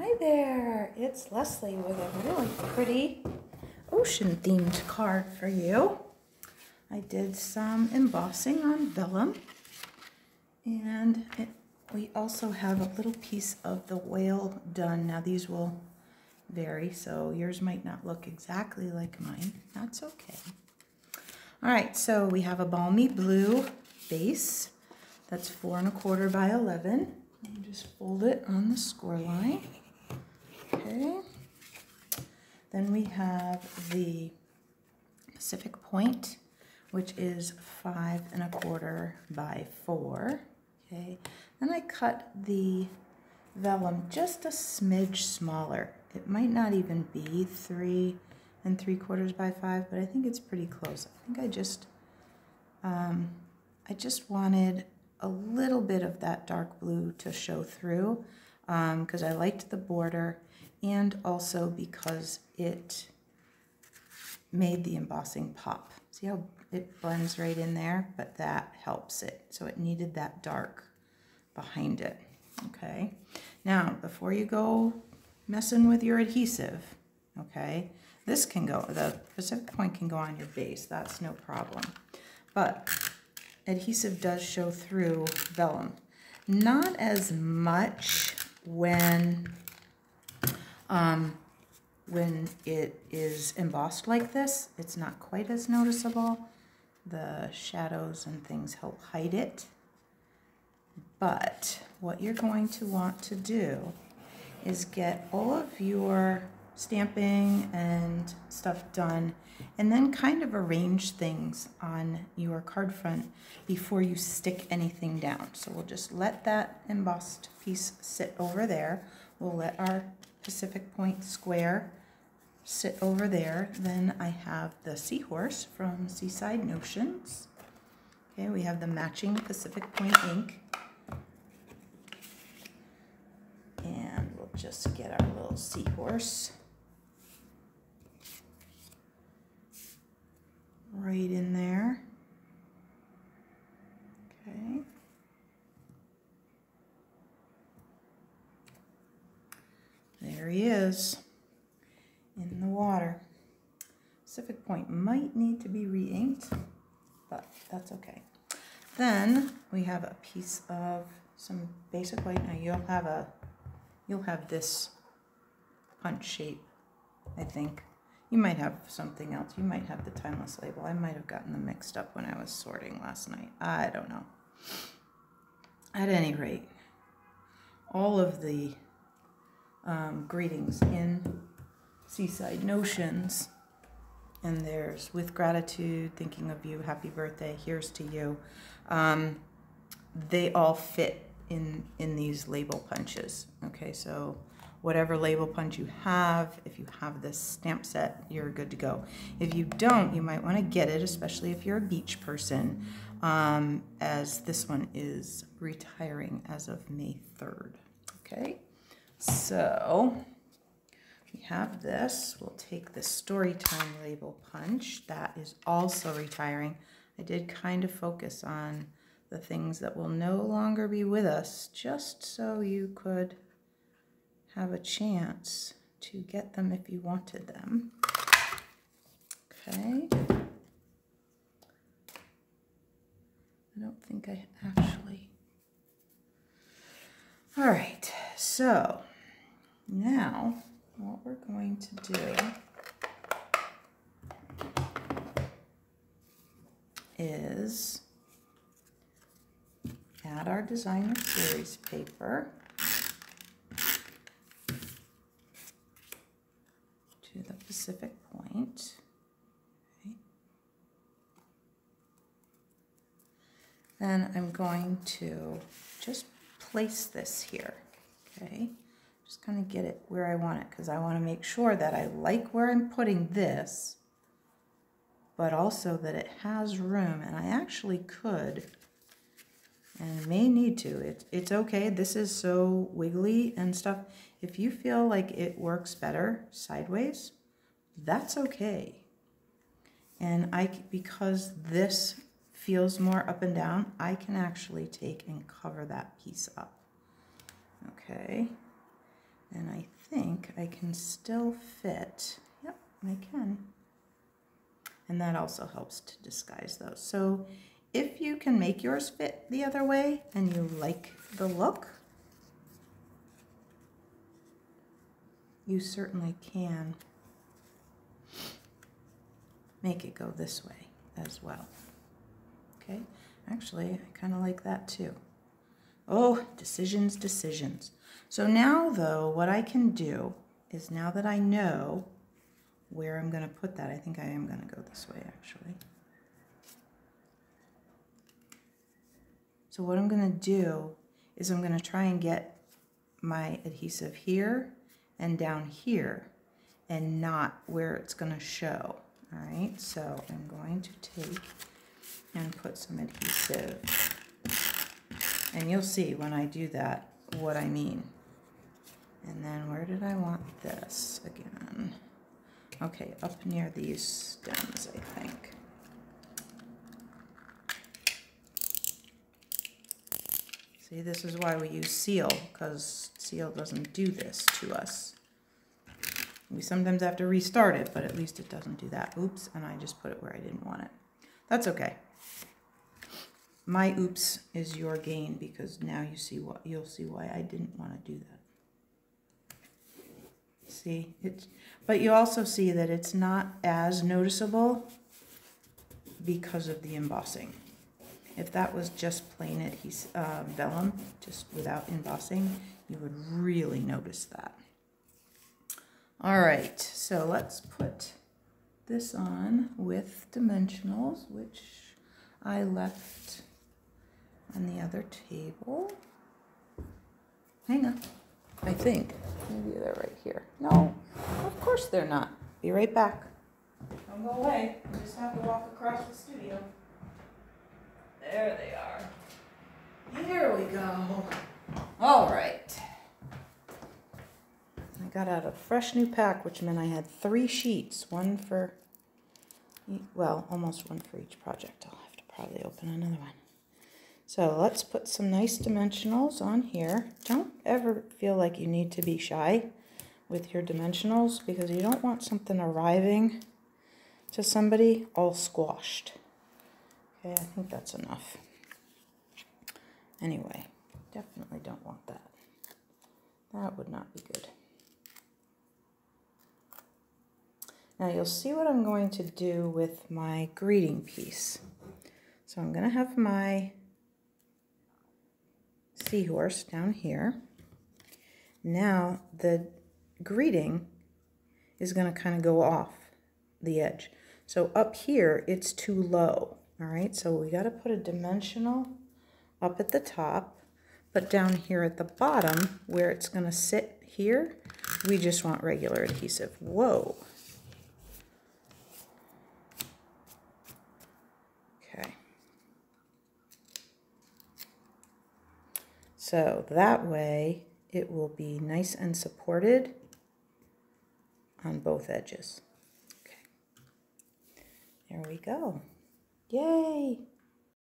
Hi there, it's Leslie with a really pretty ocean themed card for you. I did some embossing on vellum and it, we also have a little piece of the whale done. Now these will vary, so yours might not look exactly like mine. That's okay. All right, so we have a balmy blue base that's four and a quarter by 11. just fold it on the score line. Okay. Then we have the Pacific Point, which is five and a quarter by four. Okay. Then I cut the vellum just a smidge smaller. It might not even be three and three quarters by five, but I think it's pretty close. I think I just, um, I just wanted a little bit of that dark blue to show through because um, I liked the border and also because it made the embossing pop. See how it blends right in there, but that helps it. So it needed that dark behind it, okay? Now, before you go messing with your adhesive, okay, this can go, the Pacific Point can go on your base, that's no problem. But adhesive does show through vellum. Not as much when um, when it is embossed like this, it's not quite as noticeable. The shadows and things help hide it. But what you're going to want to do is get all of your stamping and stuff done and then kind of arrange things on your card front before you stick anything down. So we'll just let that embossed piece sit over there. We'll let our Pacific Point Square sit over there. Then I have the seahorse from Seaside Notions. Okay, we have the matching Pacific Point ink. And we'll just get our little seahorse right in there. Okay. There he is in the water. Pacific Point might need to be re-inked, but that's okay. Then we have a piece of some basic white. Now you'll have a, you'll have this punch shape, I think. You might have something else. You might have the timeless label. I might have gotten them mixed up when I was sorting last night. I don't know. At any rate, all of the um, greetings in Seaside Notions. And there's with gratitude, thinking of you, happy birthday, here's to you. Um, they all fit in, in these label punches. Okay, so whatever label punch you have, if you have this stamp set, you're good to go. If you don't, you might want to get it, especially if you're a beach person, um, as this one is retiring as of May 3rd. Okay. So we have this. We'll take the story time label punch. That is also retiring. I did kind of focus on the things that will no longer be with us just so you could have a chance to get them if you wanted them. Okay. I don't think I actually... All right, so now, what we're going to do is add our designer series paper to the Pacific Point. Then I'm going to just place this here, okay? Just kind of get it where I want it because I want to make sure that I like where I'm putting this, but also that it has room. And I actually could, and may need to. It, it's okay. This is so wiggly and stuff. If you feel like it works better sideways, that's okay. And I, because this feels more up and down, I can actually take and cover that piece up. Okay. And I think I can still fit. Yep, I can. And that also helps to disguise those. So if you can make yours fit the other way and you like the look, you certainly can make it go this way as well. Okay, actually, I kind of like that too. Oh, decisions, decisions. So now though, what I can do is now that I know where I'm going to put that, I think I am going to go this way actually. So what I'm going to do is I'm going to try and get my adhesive here and down here and not where it's going to show. All right, so I'm going to take and put some adhesive. And you'll see when I do that what I mean. And then where did I want this again? Okay, up near these stems, I think. See, this is why we use seal, because seal doesn't do this to us. We sometimes have to restart it, but at least it doesn't do that. Oops, and I just put it where I didn't want it. That's okay. My oops is your gain because now you see what you'll see why I didn't want to do that. See, it's but you also see that it's not as noticeable because of the embossing. If that was just plain adhesive uh, vellum, just without embossing, you would really notice that. All right, so let's put this on with dimensionals, which I left on the other table. Hang on, I think. Maybe they're right here. No, of course they're not. Be right back. Don't go away. You just have to walk across the studio. There they are. Here we go. All right. I got out a fresh new pack, which meant I had three sheets, one for, well, almost one for each project. I'll have to probably open another one. So let's put some nice dimensionals on here. Don't ever feel like you need to be shy with your dimensionals because you don't want something arriving to somebody all squashed. Okay, I think that's enough. Anyway, definitely don't want that. That would not be good. Now you'll see what I'm going to do with my greeting piece. So I'm going to have my seahorse down here. Now the greeting is going to kind of go off the edge. So up here, it's too low. All right, so we got to put a dimensional up at the top, but down here at the bottom, where it's going to sit here, we just want regular adhesive. Whoa. So that way it will be nice and supported on both edges. Okay. There we go. Yay!